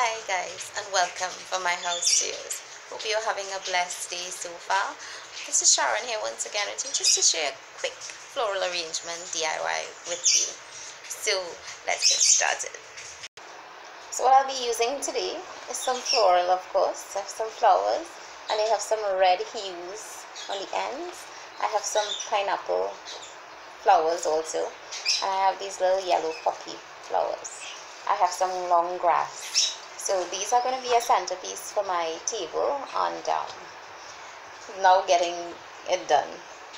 Hi guys and welcome from my house yours. Hope you're having a blessed day so far. This is Sharon here once again you just to share a quick floral arrangement DIY with you. So let's get started. So what I'll be using today is some floral of course. I have some flowers and they have some red hues on the ends. I have some pineapple flowers also. And I have these little yellow poppy flowers. I have some long grass. So these are going to be a centerpiece for my table and um, now getting it done.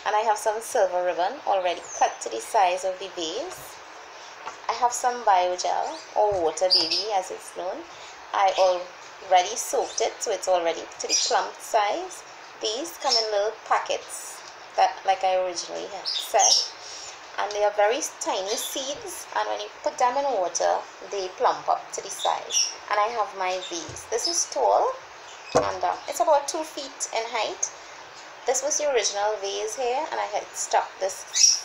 And I have some silver ribbon already cut to the size of the vase. I have some biogel or water baby as it's known. I already soaked it so it's already to the clumped size. These come in little packets that like I originally had said and they are very tiny seeds and when you put them in water they plump up to the size. And I have my vase this is tall and uh, it's about two feet in height. This was the original vase here and I had stuck this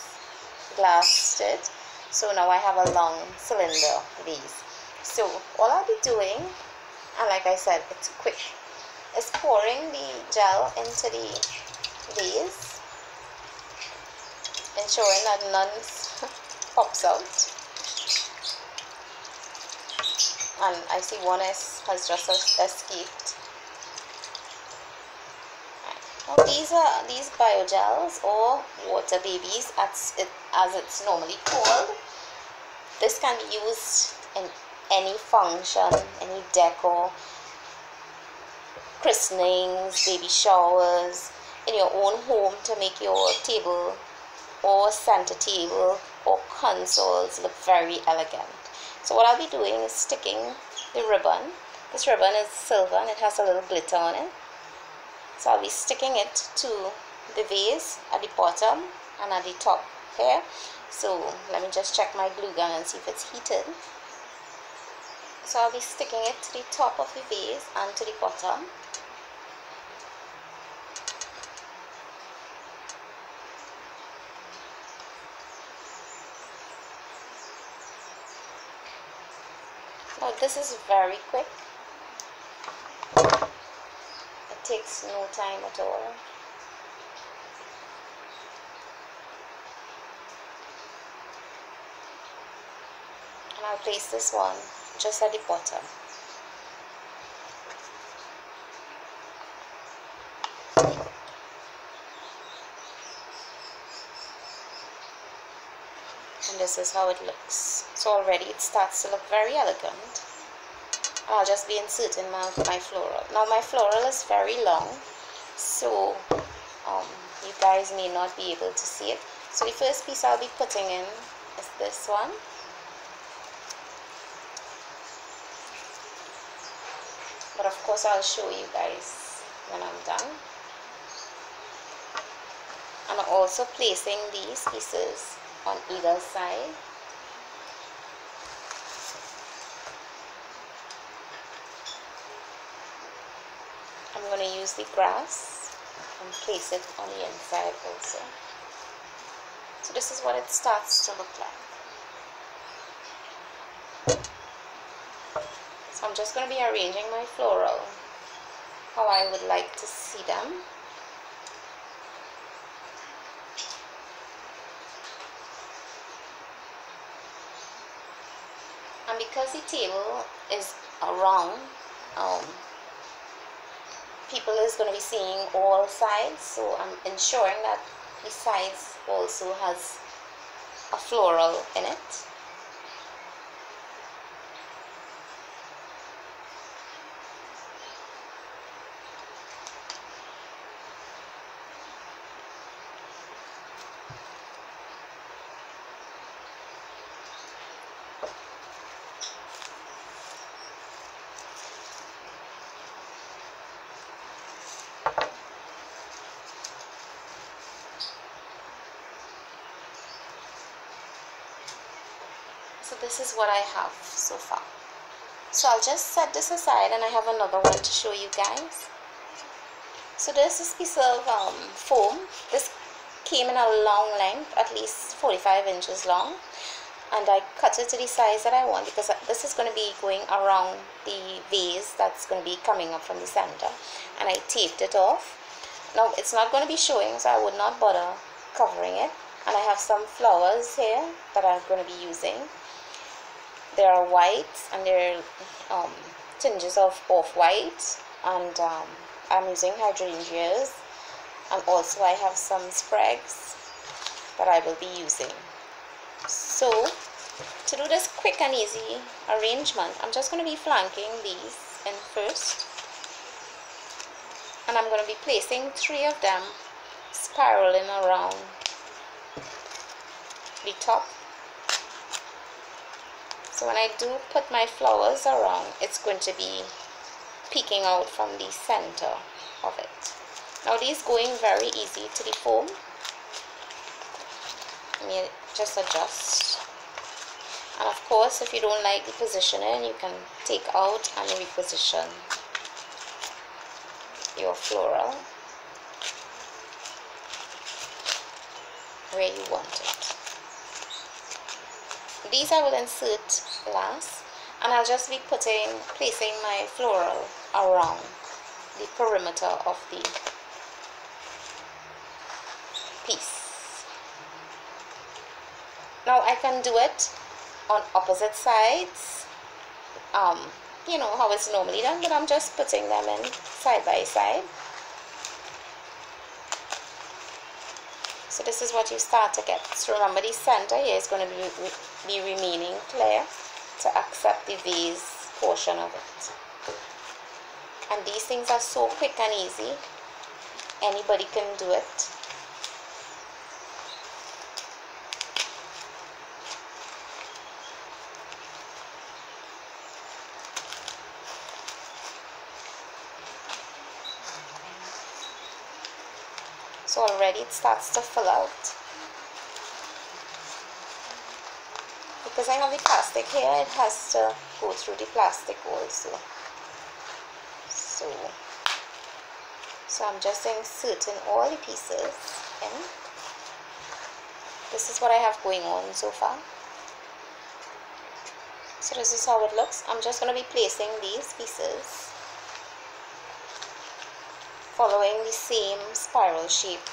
glass to it so now I have a long cylinder vase. So all I'll be doing and like I said it's quick is pouring the gel into the vase ensuring that none pops out. And I see one is, has just escaped. These are these biogels or water babies as, it, as it's normally called. This can be used in any function any decor. Christenings baby showers in your own home to make your table or center table or consoles look very elegant. So what I'll be doing is sticking the ribbon. This ribbon is silver and it has a little glitter on it. So I'll be sticking it to the vase at the bottom and at the top here. So let me just check my glue gun and see if it's heated. So I'll be sticking it to the top of the vase and to the bottom. Now this is very quick. It takes no time at all. And I'll place this one just at the bottom. This is how it looks. So already it starts to look very elegant. I'll just be inserting my, my floral. Now my floral is very long so um, you guys may not be able to see it. So the first piece I'll be putting in is this one. But of course I'll show you guys when I'm done. I'm also placing these pieces on either side. I'm going to use the grass and place it on the inside also. So this is what it starts to look like. So I'm just going to be arranging my floral how I would like to see them because the table is round um, people is going to be seeing all sides so I'm ensuring that the sides also has a floral in it so this is what I have so far. So I'll just set this aside and I have another one to show you guys. So there's this is piece of um, foam. This came in a long length at least 45 inches long. And I cut it to the size that I want because this is going to be going around the vase that's going to be coming up from the center. And I taped it off. Now it's not going to be showing so I would not bother covering it. And I have some flowers here that I'm going to be using they are white and they're um, tinges of off-white and um, I'm using hydrangeas and also I have some sprags that I will be using. So to do this quick and easy arrangement I'm just going to be flanking these in first. And I'm going to be placing three of them spiraling around the top so when I do put my flowers around it's going to be peeking out from the center of it. Now these going very easy to the foam let me just adjust. And of course if you don't like the positioning you can take out and reposition your floral where you want it. These I will insert last and I'll just be putting placing my floral around the perimeter of the piece. Now I can do it on opposite sides. Um, you know how it's normally done but I'm just putting them in side by side. So this is what you start to get. So remember the center here is going to be, be remaining clear to accept the vase portion of it. And these things are so quick and easy. Anybody can do it. So already it starts to fill out I have the plastic here it has to go through the plastic also so so I'm just inserting all the pieces. In this is what I have going on so far. So this is how it looks. I'm just going to be placing these pieces. Following the same spiral shape.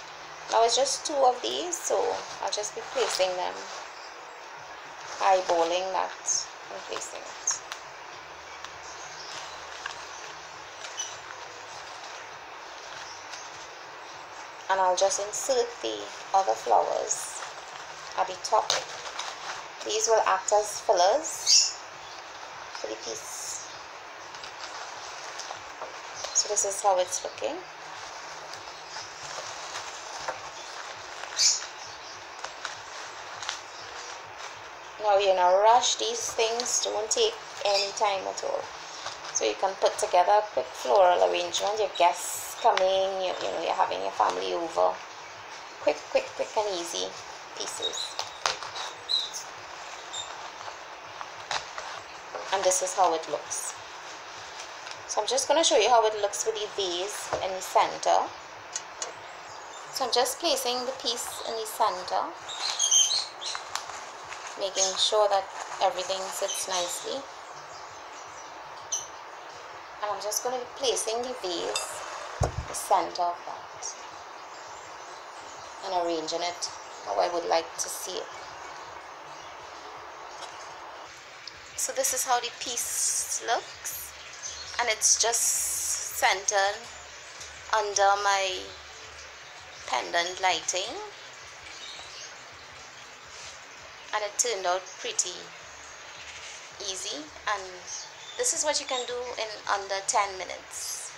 Now it's just two of these so I'll just be placing them eyeballing that and placing it. And I'll just insert the other flowers at the top. These will act as fillers for the piece. So this is how it's looking now you're rush these things don't take any time at all. So you can put together a quick floral arrangement your guests coming you, you know you're having your family over. Quick quick quick and easy pieces. And this is how it looks. So I'm just going to show you how it looks with the vase in the center. So I'm just placing the piece in the center making sure that everything sits nicely. And I'm just going to be placing the vase the center of that and arranging it how I would like to see it. So this is how the piece looks. And it's just centered under my pendant lighting and it turned out pretty easy. And this is what you can do in under 10 minutes.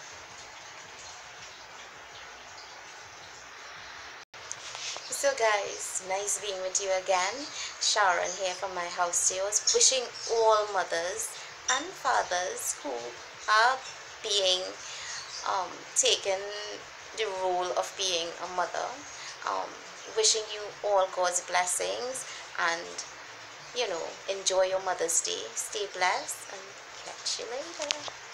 So guys nice being with you again. Sharon here from my house tales wishing all mothers and fathers who are being um, taken the role of being a mother um, wishing you all God's blessings and you know enjoy your mother's day. Stay blessed and catch you later